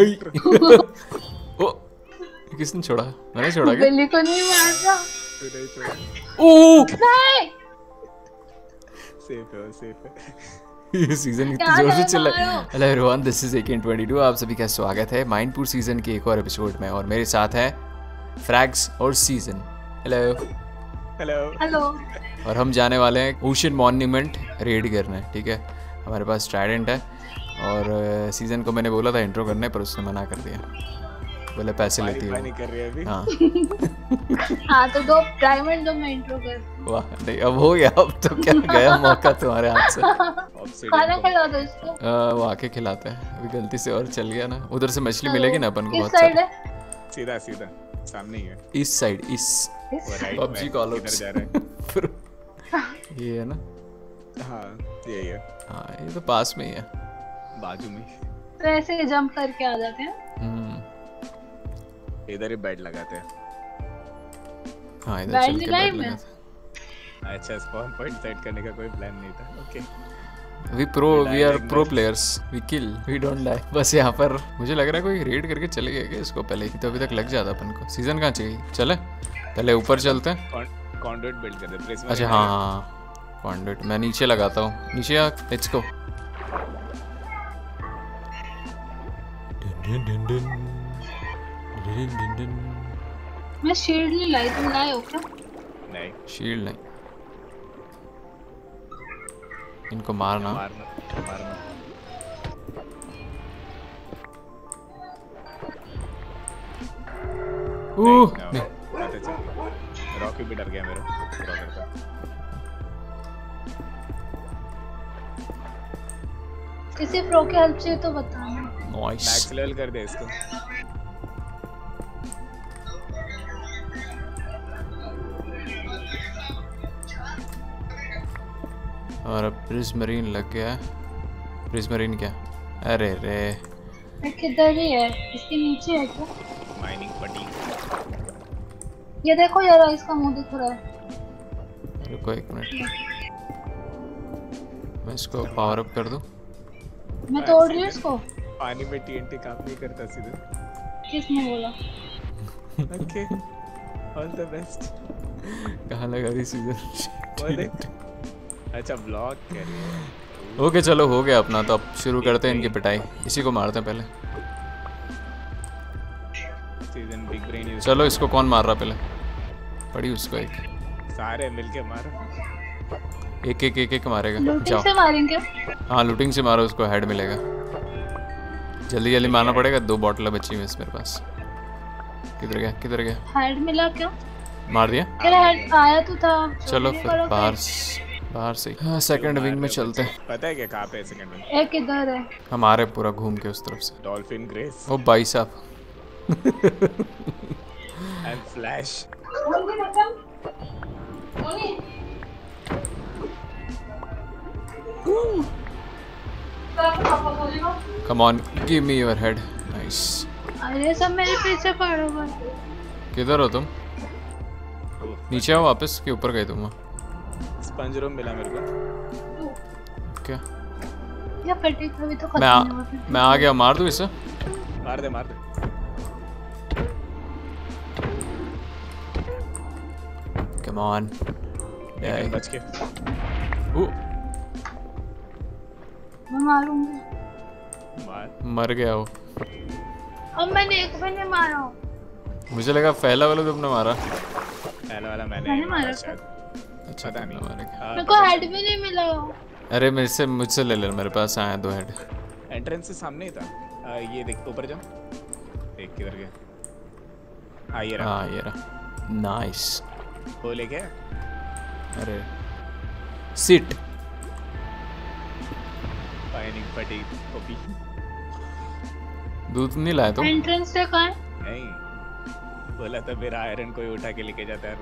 ओ किसने छोड़ा? मैंने छोड़ा क्या? बिल्ली को नहीं मार रहा तू नहीं छोड़ा। ओ! नहीं। सेफ़ है सेफ़ है। ये सीज़न इतनी ज़ोर से चल रहा है। हेलो एवरीवन दिस इज़ एकेन 22 आप सभी का स्वागत है माइंडपुर सीज़न के एक और एपिसोड में और मेरे साथ है फ्रैग्स और सीज़न हेलो हेलो हेलो और हम जाने वाले हैं ओशन मॉन्यूमेंट रेड करने ठीक है? हमारे पास ट्राइडेंट है। और सीज़न को मैंने बोला था इंट्रो करने पर उसने मना कर दिया। बोले पैसे लेती है। कर रही है अभी। हाँ। हाँ तो दो डायमंड दो मैं इंट्रो कर वाह नहीं अब हो गया अब तो क्या गया मौका तुम्हारे हाथ से। खाना खिला दो इसको। वो आके खिलाते हैं। अभी गलती से और चल गया ना। उधर से मछली मिलेगी ना अपन को बहुत साइड सारी। है सीधा सीधा। सामने ही है। इस साइड इस। में कॉल जा रहा है। ये है ना? हाँ यही है। हाँ ये तो पास में ही है। बाजू में। तो ऐसे जंप करके आ जाते हैं। हम्म, इधर ही बेड लगाते हैं। हाँ इधर चल के मैं? अच्छा स्पॉन पॉइंट सेट करने का कोई प्लान नहीं था। Okay we pro we are pro. Players we kill we don't die बस यहाँ पर मुझे लग रहा है कोई रेड करके चले गए क्या इसको पहले ही? तो अभी तक लग जाता अपन को। सीज़न कहाँ चाहिए चले? पहले ऊपर चलते हैं। कॉन्डुइट बिल्ड कर दे अच्छा हाँ हाँ कॉन्डुइट मैं नीचे लगाता हूँ। नीचे आ लेट्स गो मैं शील्ड नहीं लाई तुम लाए हो क्या? नहीं। शील्ड नहीं। इनको मारना। मारना मारना। ओह नहीं, रॉकी भी डर गया मेरा। रॉकर का किसी प्रो की हेल्प चाहिए तो बताना। नाइस मैक्स लेवल कर दे इसको। और अब प्रिज्मरीन लग गया। प्रिज्मरीन क्या? अरे रे। किधर ही है? इसके नीचे है क्या? माइनिंग पट्टी ये देखो यार इसका मुँह दिख रहा है। रुको एक मिनट। मैं इसको पावर अप कर दूँ? मैं तोड़ रही हूँ इसको? पानी में टीएनटी काम नहीं करता सीधे। किसने बोला? ओके ऑल द बेस्ट कहाँ लगा रही सीज़न? अच्छा ब्लॉक कर रही है। ओके चलो हो गया अपना तो अब शुरू करते हैं इनकी पिटाई। इसी को मारते हैं पहले। चलो इसको कौन मार रहा पहले? पड़ी उसको एक। सारे मिलके मारो। एक एक एक एक मारेगा। लूटिंग जाओ। से मारेंगे। हाँ लूटिंग से मारो उसको हेड मिलेगा। जल्दी जल्दी मारना पड़ेगा दो बॉटल बची हुई मेरे पास। किधर गया किधर गया? हेड मिला क्या? मार दिया? हेड आया तो था चलो फिर बाहर बाहर से हाँ। सेकंड विंग में चलते हैं। पता है क्या कहाँ पे सेकंड में एक इधर है। हम आ रहे पूरा घूम के उस तरफ़ से। डॉल्फिन ग्रेस ओ भाई साहब। And flash come on give me your head nice अरे सब मेरे पीछे पड़ो किधर हो तुम? नीचे आओ वापस के ऊपर गए तुम स्पंज रूम मिला मेरे को। क्या? या फटी कभी तो खत्म मैं आ, हुआ मैं आ गया मार दूँ इसे? मार दे मार दे। कम ऑन लेकिन बच के मैं मारूँगी। मार गया वो। अब मैंने एक भी नहीं मारा। मुझे लगा पहला वाला तुमने मारा। पहला वाला मैंने मैंने मारा शायद। अच्छा पता नहीं। मारा। क्या? मेरे को हेड भी नहीं मिला। अरे मेरे से मुझसे ले ले मेरे पास आया दो हेड एंट्रेंस से सामने ही था। आ, ये देख ऊपर जाओ। देख किधर गया। हाँ ये रहा। हाँ ये रहा। नाइस वो लेके अरे। सिट पाइनिंग पटी कॉपी दूध नहीं लाया तुम एंट्रेंस से कहाँ है? नहीं बोला था मेरा आयरन कोई उठा के लेके जाता है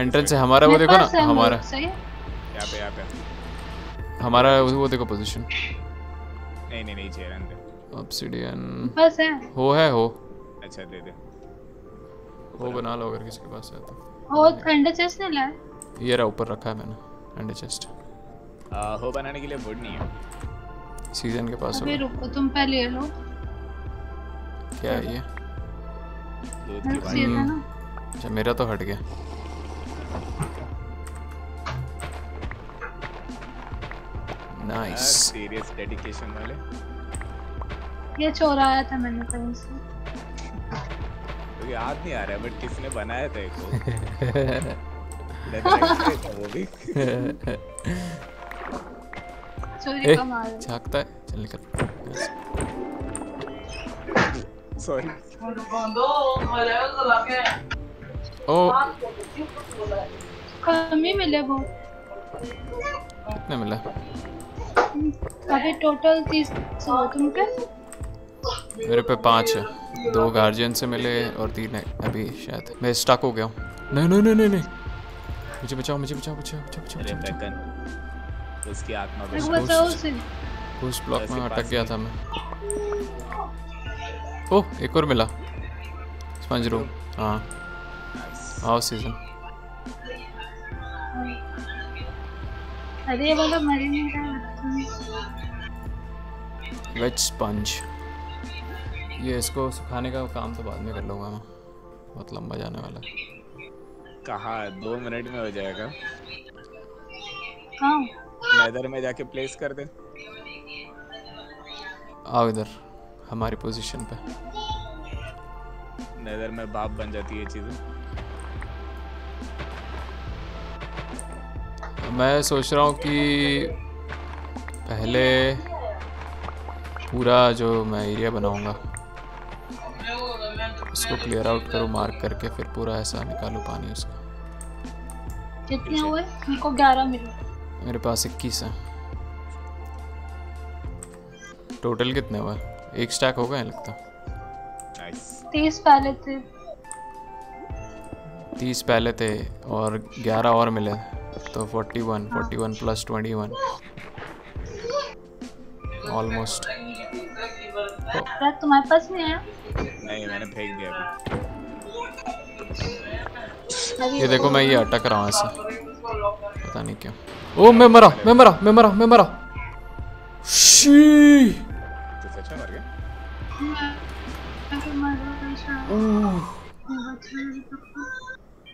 एंट्रेंस है हमारा वो देखो ना हमारा। वो, यहाँ पे यहाँ पे। हमारा वो वो देखो पोजीशन नहीं नहीं नहीं रहने दे ऑब्सिडियन बस है। हो है हो। अच्छा दे दे। हो बना लो अगर किसी के पास है तो। और एंडर चेस्ट नहीं लाया? ये रहा ऊपर रखा है मैंने एंड चेस्ट आ, हो बनाने के लिए वुड नहीं है। सीज़न के पास अभी रुको तुम पहले लो। क्या है ये? अच्छा मेरा तो हट गया। नाइस सीरियस डेडिकेशन वाले। ये चोराया था मैंने कहीं से। मुझे याद नहीं आ रहा बट किसने बनाया था इसको वो भी। माल। है। झांकता है? चल निकल। सॉरी ओ। कम ही मिले बहुत कितने मिला। अभी टोटल तीस सौ तुमके? मेरे पे पाँच है। दो गार्जियन से मिले और तीन है अभी शायद। मैं स्टक हो गया हूँ। नहीं नहीं नहीं नहीं नहीं। मुझे बचाओ मुझे बचाओ बचाओ बचाओ बचाओ उसकी आत्मा को उसे उस ब्लॉक में अटक गया था मैं। ओह एक और मिला। Sponge room. हाँ। आओ सीज़न अरे ये वाला मर नहीं रहा। वेज स्पंज ये इसको सुखाने का काम तो बाद में कर लूँगा मैं। बहुत लंबा जाने वाला है। कहा दो मिनट में हो जाएगा। हाँ। नेदर में जाके प्लेस कर दे। आओ इधर हमारी पोजीशन पे। नेदर में बाप बन जाती है चीज़ें। मैं सोच रहा हूँ कि पहले पूरा जो मैं एरिया बनाऊँगा उसको क्लियर आउट करो मार्क करके फिर पूरा ऐसा निकालो पानी उसका। कितने हुए? मेरे को ग्यारह मिले। मेरे पास इक्कीस है। टोटल कितने हुए? एक स्टैक होगा है लगता। तीस पहले थे। तीस पहले थे और ग्यारह और मिले। तो forty one forty one plus twenty one almost तुम्हारे पास नहीं आया? नहीं मैंने फेंक दिया अभी। ये देखो मैं ये अटक रहा हूँ ऐसे। पता नहीं क्यों। ओ मैं मरा मैं मरा मैं मरा मैं मरा। शी। तो में मैं तो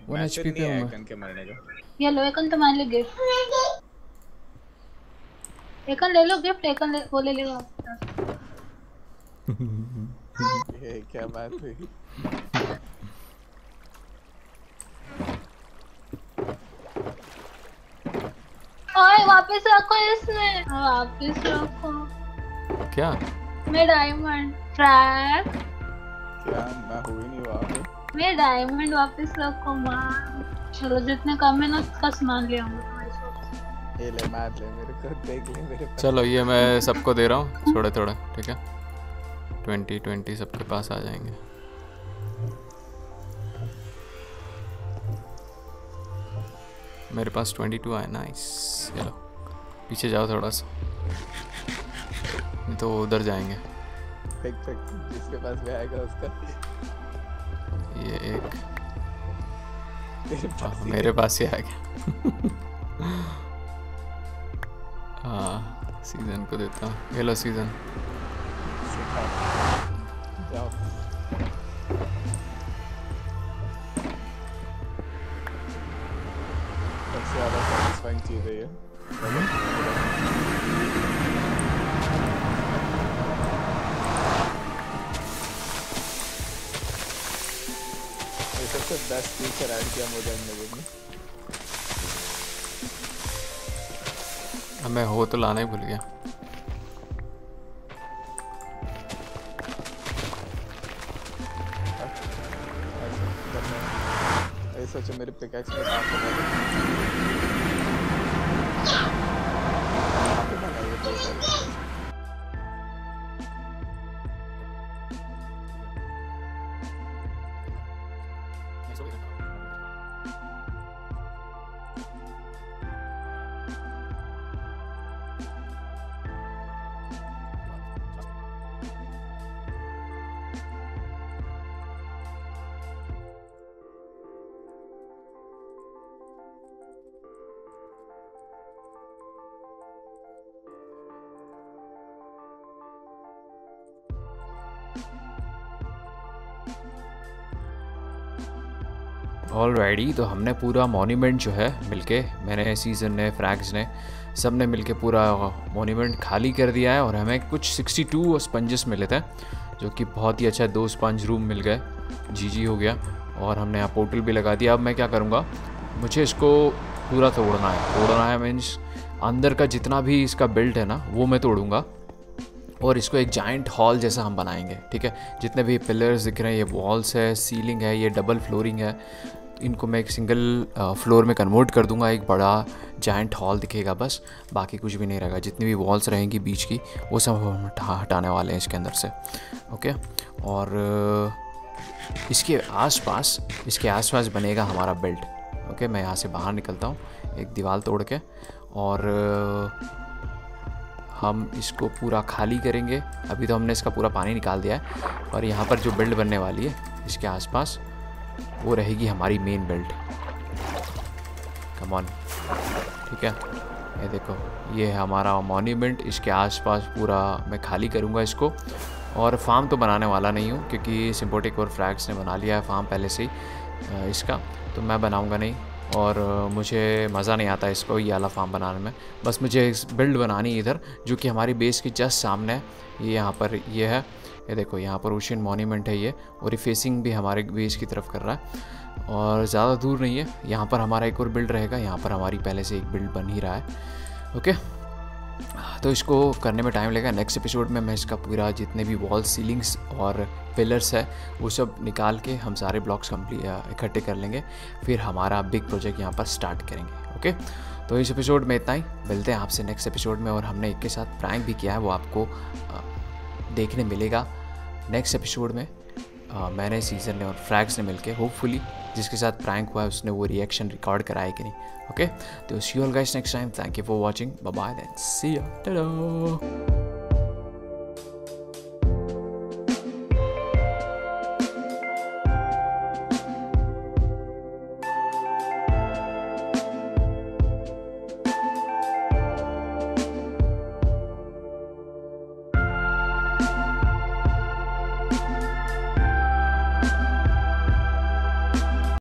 वन एच मैसेज पी हूँ कन के मरने का ये लो एकन तुम्हारे लिए गिफ्ट एकन ले लो गिफ्ट एकन ले, वो ले लेगा ये क्या बात हुई? वापस रखो इसमें। हाँ, वापस रखो। क्या? मैं डायमंड फ्रैग क्या? मैं हुई नहीं वहाँ पे मैं डायमंड वापस रखो माँ। चलो जितने कम है ना उसका सामान ले आऊँगा। ये ले मार ले मेरे को देख ले मेरे पास। चलो ये मैं सबको दे रहा हूँ। थोड़े थोड़े ठीक है? ट्वेंटी ट्वेंटी सबके पास आ जाएँगे। मेरे पास ट्वेंटी टू आए नाइस चलो। पीछे जाओ थोड़ा सा। नहीं तो उधर जाएँगे। फेंक फेंक जिसके पास भी आएगा उसका। ये एक। पास हाँ, ही मेरे पास ही आ गया हाँ सीज़न को देता हूँ। ये लो सीज़न सबसे ज़्यादा satisfying चीज़ है ये। ये सबसे बेस्ट फीचर ऐड किया मुझे इन लोगों ने मैं हो तो लाना ही भूल गया। ऐसे सोचो मेरे पिकैक्स में काम ऑलरेडी तो हमने पूरा मॉन्यूमेंट जो है मिलके, मैंने सीज़न ने फ्रैक्स ने सबने मिलके पूरा मॉन्यूमेंट खाली कर दिया है और हमें कुछ 62 स्पंजेस मिले थे, जो कि बहुत ही अच्छा दो स्पंज रूम मिल गए। जी हो गया और हमने यहाँ पोर्टल भी लगा दिया। अब मैं क्या करूँगा? मुझे इसको पूरा तोड़ना है। तोड़ना है मीन्स अंदर का जितना भी इसका बिल्ट है ना, वो मैं तोड़ूँगा और इसको एक जाइंट हॉल जैसा हम बनाएँगे, ठीक है? जितने भी पिलर्स दिख रहे हैं, ये वॉल्स है सीलिंग है, ये डबल फ्लोरिंग है इनको मैं एक सिंगल फ्लोर में कन्वर्ट कर दूँगा, एक बड़ा जाइंट हॉल दिखेगा बस, बाकी कुछ भी नहीं रहेगा, जितनी भी वॉल्स रहेंगी बीच की, वो सब हम हटा, हटाने वाले हैं इसके अंदर से ओके और इसके आसपास इसके आसपास बनेगा हमारा बेल्ट ओके मैं यहाँ से बाहर निकलता हूँ, एक दीवार तोड़ के, और हम इसको पूरा खाली करेंगे, अभी तो हमने इसका पूरा पानी निकाल दिया है, और यहाँ पर जो बिल्ड बनने वाली है, इसके आसपास वो रहेगी हमारी मेन बेल्ट कमॉन ठीक है? ये देखो, ये है हमारा मॉन्यूमेंट इसके आसपास पूरा मैं खाली करूँगा इसको. और फार्म तो बनाने वाला नहीं हूँ, क्योंकि सिम्पोटिक और फ्रैक्स ने बना लिया है फार्म पहले से ही इसका. तो मैं बनाऊँगा नहीं. और मुझे मज़ा नहीं आता इसको, ये वाला फार्म बनाने में. बस मुझे बिल्ड बनानी इधर, जो कि हमारी बेस के जस्ट सामने है. ये यहाँ पर, ये है. ये देखो, यहाँ पर ओशियन मॉन्यूमेंट है ये, और ये फेसिंग भी हमारे बेस की तरफ़ कर रहा है। और ज़्यादा दूर नहीं है, यहाँ पर हमारा एक और बिल्ड रहेगा, यहाँ पर हमारी पहले से एक बिल्ड बन ही रहा है। ओके तो इसको करने में टाइम लगेगा। नेक्स्ट एपिसोड में मैं इसका पूरा जितने भी वॉल सीलिंग्स और पिलर्स है, वो सब निकाल के हम सारे ब्लॉक्स कंप्लीट इकट्ठे कर लेंगे। फिर हमारा बिग प्रोजेक्ट यहाँ पर स्टार्ट करेंगे। ओके तो इस एपिसोड में इतना ही। मिलते हैं आपसे नेक्स्ट एपिसोड में, और हमने एक के साथ प्रैंक भी किया है, वो आपको देखने मिलेगा। नेक्स्ट एपिसोड में आ, मैंने सीज़न ने और फ्रैग्स ने मिलके होपफुली जिसके साथ प्रैंक हुआ है उसने वो रिएक्शन रिकॉर्ड कराया कि नहीं ओके तो see all guys next time thank you for watching bye then see you